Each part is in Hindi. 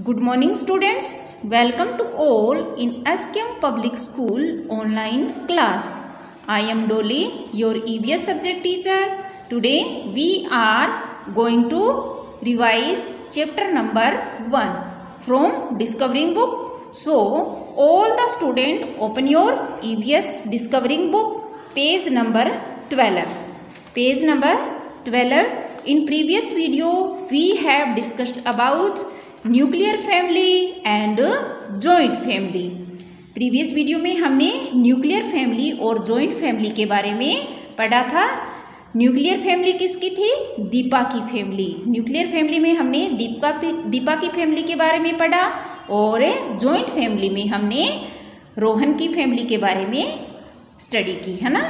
Good morning students. Welcome to all in SKM Public School online class. I am Dolly, your EVS subject teacher. Today we are going to revise chapter number 1 from discovering book. So all the student open your EVS discovering book page number 12. Page number 12 in previous video we have discussed about nuclear family and joint family previous video में हमने न्यूक्लियर फैमिली और जॉइंट फैमिली के बारे में पढ़ा था। न्यूक्लियर फैमिली किसकी थी? दीपा की फैमिली न्यूक्लियर फैमिली में हमने दीपा दीपा की फैमिली के बारे में पढ़ा और जॉइंट फैमिली में हमने रोहन की फैमिली के बारे में स्टडी की, है ना?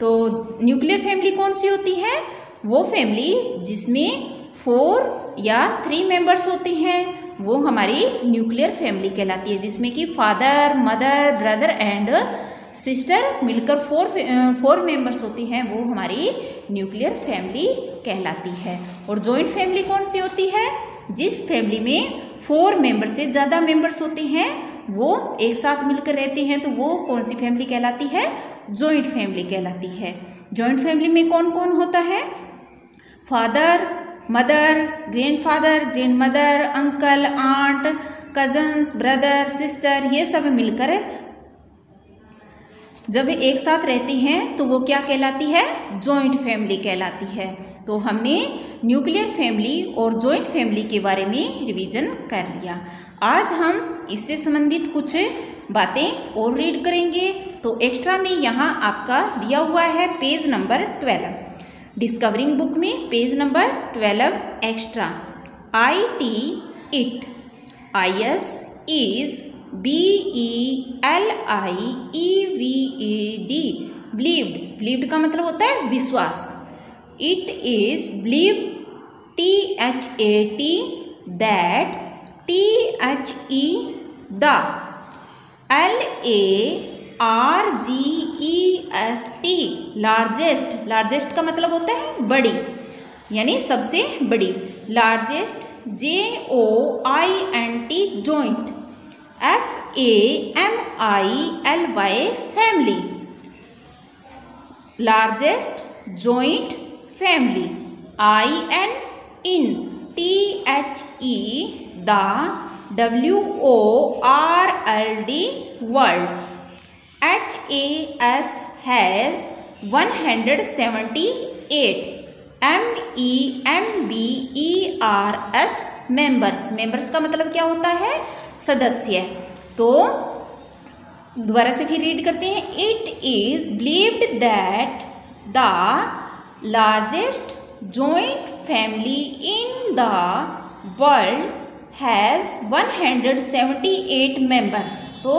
तो न्यूक्लियर फैमिली कौन सी होती है? वो फैमिली जिसमें फोर या थ्री मेंबर्स होते हैं, वो हमारी न्यूक्लियर फैमिली कहलाती है, जिसमें कि father mother brother and sister मिलकर फोर फोर मेंबर्स होती हैं, वो हमारी न्यूक्लियर फैमिली कहलाती है। और जॉइंट फैमिली कौन सी होती है? जिस फैमिली में फोर मेंबर से ज़्यादा मेंबर्स होते हैं, वो एक साथ मिलकर रहते हैं तो वो कौन सी फैमिली कहलाती है? जॉइंट फैमिली कहलाती है। जॉइंट फैमिली में कौन कौन होता है? Father mother grandfather grandmother uncle aunt cousins brother sister ये सब मिलकर जब एक साथ रहती हैं तो वो क्या कहलाती है? जॉइंट फैमिली कहलाती है। तो हमने न्यूक्लियर फैमिली और जॉइंट फैमिली के बारे में रिवीजन कर लिया। आज हम इससे संबंधित कुछ बातें और रीड करेंगे। तो एक्स्ट्रा में यहाँ आपका दिया हुआ है page number twelve discovering book में page number twelve extra. I T it. I S is B E L I E V E D. Believed. Believed का मतलब होता है विश्वास। It is believe T H A T that T H E the. L A R G E S T largest largest का मतलब होता है बड़ी, यानी सबसे बड़ी। Largest J O I N T joint F A M I L Y family largest joint family I N in T H E the W O R L D world H A S has one hundred seventy eight M E M B E R S members members का मतलब क्या होता है? सदस्य. तो दोबारा से फिर रीड करते हैं. It is believed that the largest joint family in the world has 178 members तो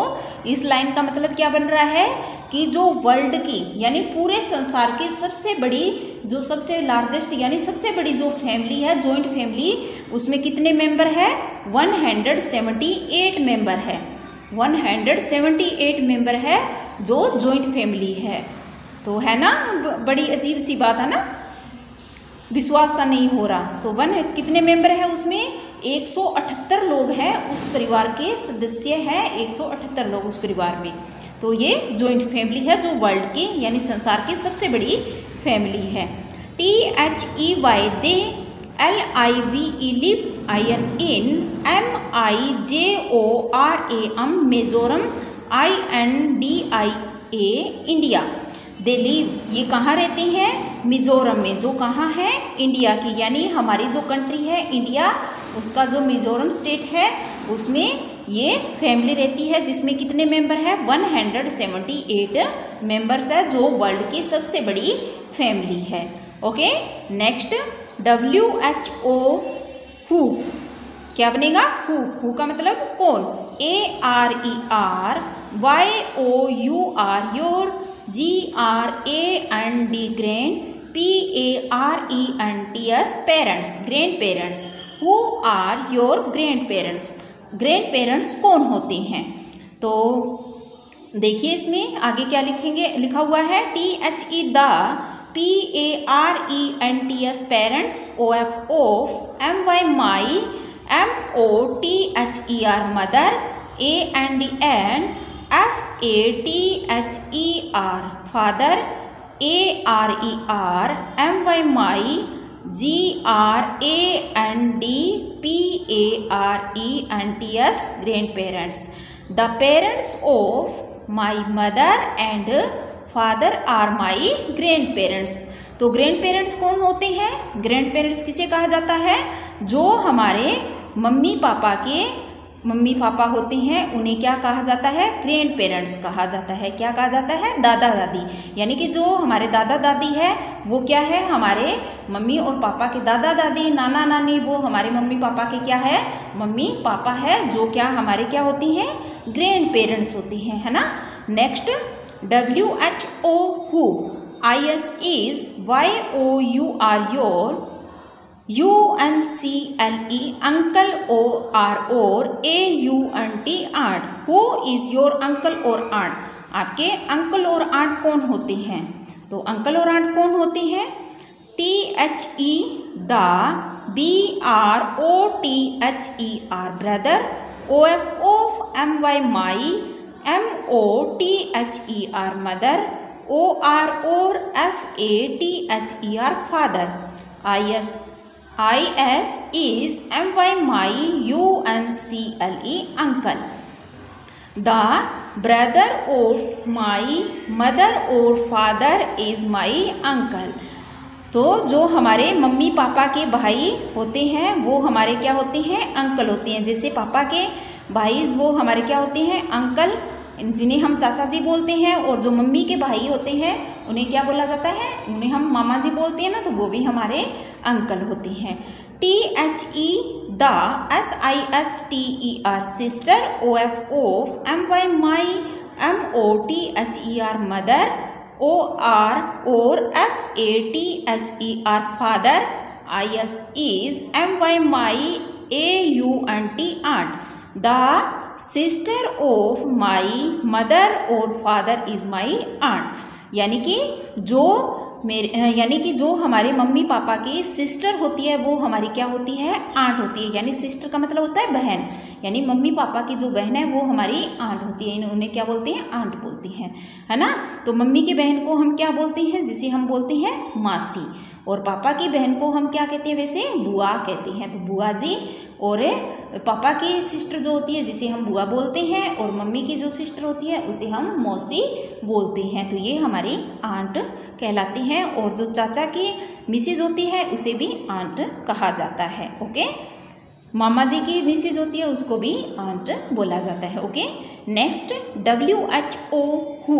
इस लाइन का मतलब क्या बन रहा है कि जो वर्ल्ड की, यानी पूरे संसार की सबसे बड़ी, जो सबसे लार्जेस्ट यानी सबसे बड़ी जो फैमिली है जॉइंट फैमिली उसमें कितने मेंबर है? 178 मेंबर है। 178 मेंबर है जो जॉइंट फैमिली है। तो है ना? बड़ी अजीब सी बात है ना? विश्वास सा नहीं हो रहा। तो वन कितने मेंबर है उसमें? 178 लोग हैं उस परिवार के सदस्य हैं 178 लोग उस परिवार में। तो ये जॉइंट फैमिली है, जो वर्ल्ड की, यानी संसार की सबसे बड़ी फैमिली है। T H E Y they L I V E live I N in M I J O R A M Mizoram I N D I A India they live ये कहाँ रहते हैं? मिजोरम में। जो कहाँ है? इंडिया की, यानी हमारी जो कंट्री है इंडिया उसका जो मिजोरम स्टेट है, उसमें ये फैमिली रहती है, जिसमें कितने मेंबर है? 178 मेंबर्स है, जो वर्ल्ड की सबसे बड़ी फैमिली है। Okay next W H O who क्या बनेगा? हु हु का मतलब कौन? A R E are Y O U R your G R A N D grand P A R E N T S parents grandparents who are your grandparents grandparents कौन होते हैं? तो देखिए इसमें आगे क्या लिखेंगे? लिखा हुआ है T H E the P A R E N T S parents O F of M Y my M O T H E R mother A N D and F A T H E R father A R E are M Y M Y my G R A N D P A R E N T S grandparents the parents of my mother and father are my grandparents तो ग्रैंड पेरेंट्स कौन होते हैं ग्रैंड पेरेंट्स किसे कहा जाता है जो हमारे मम्मी पापा के मम्मी पापा होते हैं, उन्हें क्या कहा जाता है? ग्रैंड पेरेंट्स कहा जाता है। क्या कहा जाता है? दादा दादी यानी कि जो हमारे दादा दादी है, वो क्या है? हमारे मम्मी और पापा के दादा दादी नाना नानी वो हमारे मम्मी पापा के क्या है? मम्मी पापा है, जो क्या हमारे क्या होती हैं? ग्रैंड पेरेंट्स होती हैं, है ना? Next W H O who I S is Y O U R your U N C L E uncle O R or A U N T aunt who is your uncle और आंट आपके अंकल और आंट कौन होते हैं? तो अंकल और आंट कौन होते हैं? T H E the B R O T H E R brother O F of M Y my M O T H E R mother O R or F A T H E R father I S I S is M Y my U N C L E uncle. The brother of my mother or father is my uncle. तो जो हमारे मम्मी पापा के भाई होते हैं, वो हमारे क्या होते हैं? अंकल होते हैं। जैसे पापा के भाई, वो हमारे क्या होते हैं? अंकल। जिन्हें हम चाचा जी बोलते हैं और जो मम्मी के भाई होते हैं, उन्हें क्या बोला जाता है? उन्हें हम मामा जी बोलते हैं ना तो वो भी हमारे अंकल होती हैं। T H E the S I S T E R sister O F of M Y my M O T H E R mother O R or F A T H E R father I S is M Y my A U N T aunt the sister of my mother or father is my aunt यानी कि जो मेरे यानी कि जो हमारे मम्मी पापा की सिस्टर होती है, वो हमारी क्या होती है? आंट होती है। यानी सिस्टर का मतलब होता है बहन। यानी मम्मी पापा की जो बहन है, वो हमारी आंट होती है। उन्हें क्या बोलते हैं? आंट बोलती हैं। है ना? तो मम्मी की बहन को हम क्या बोलते हैं? जिसे हम बोलते हैं मासी। और पापा की बहन को हम क्या कहते हैं? वैसे बुआ कहते हैं। तो बुआ जी और पापा की सिस्टर जो होती है, जिसे हम बुआ बोलते हैं, और मम्मी की जो सिस्टर होती है, उसे हम मौसी बोलते हैं। तो ये हमारी आंट कहलाती हैं और जो चाचा की मिसिज होती है, उसे भी आंट कहा जाता है ओके मामा जी की मिसिज होती है, उसको भी आंट बोला जाता है okay next W H O who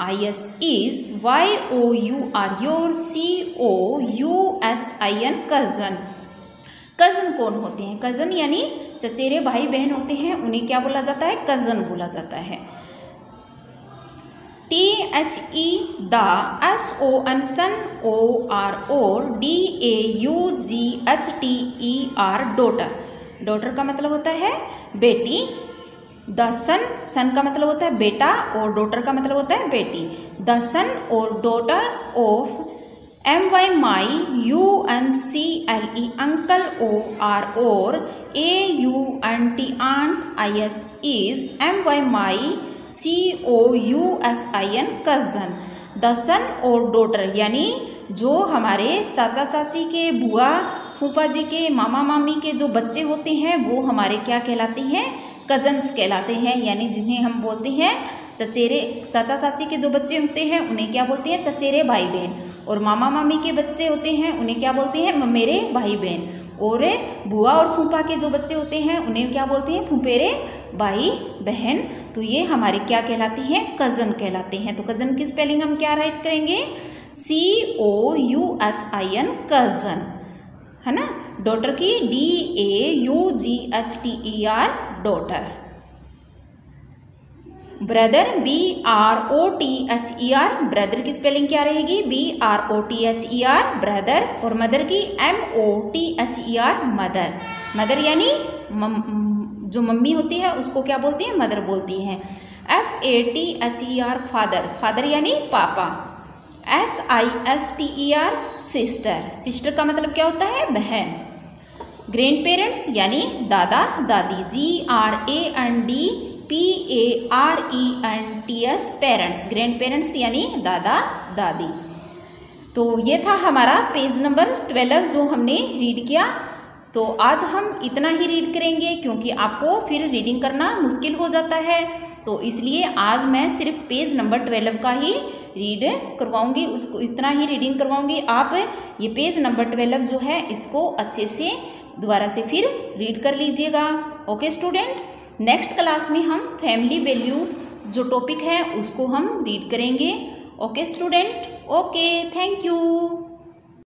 I S is Y O U R your C O U S I N cousin cousin कौन होते हैं? कज़न यानी चचेरे भाई बहन होते हैं, उन्हें क्या बोला जाता है? कज़न बोला जाता है। H E the S O N son O R or D A U G H T E R daughter daughter का मतलब होता है बेटी द सन सन का मतलब होता है बेटा, और डॉटर का मतलब होता है बेटी. The son or daughter of M Y my U N C L E uncle O R or A U N T aunt I S is M Y my C O U S I N cousin the son or daughter यानी जो हमारे चाचा चाची के, बुआ फूफा जी के मामा मामी के जो बच्चे होते हैं, वो हमारे क्या कहलाते हैं? कजन्स कहलाते हैं, यानी जिन्हें हम बोलते हैं चचेरे चाचा चाची के जो बच्चे होते हैं, उन्हें क्या बोलते हैं? चचेरे भाई बहन और मामा मामी के बच्चे होते हैं, उन्हें क्या बोलते हैं? मेरे भाई बहन और बुआ और फूफा के जो बच्चे होते हैं, उन्हें क्या बोलते हैं? फूफेरे भाई बहन तो ये हमारे क्या कहलाते हैं? कज़न कहलाते हैं। तो कज़न की स्पेलिंग हम क्या राइट करेंगे? C O U S I N cousin है ना? डॉटर की D A U G H T E R daughter brother B R O T H E R brother की स्पेलिंग क्या रहेगी? B R O T H E R brother और मदर की M O T H E R mother mother यानी जो मम्मी होती है, उसको क्या बोलती हैं? मदर बोलती हैं। F A T H E R father father यानी पापा। S I S T E R sister sister का मतलब क्या होता है? बहन। ग्रैंड पेरेंट्स यानी दादा, दादी। G R A N D P A R E N T S parents grandparents यानी दादा, दादी। तो ये था हमारा पेज नंबर ट्वेल्व जो हमने रीड किया। तो आज हम इतना ही रीड करेंगे क्योंकि आपको फिर रीडिंग करना मुश्किल हो जाता है। तो इसलिए आज मैं सिर्फ़ पेज नंबर ट्वेल्व का ही रीड करवाऊँगी, उसको इतना ही रीडिंग करवाऊँगी। आप ये पेज नंबर ट्वेल्व जो है, इसको अच्छे से दोबारा से फिर रीड कर लीजिएगा। ओके स्टूडेंट नेक्स्ट क्लास में हम फैमिली वैल्यू जो टॉपिक है, उसको हम रीड करेंगे। Okay student okay thank you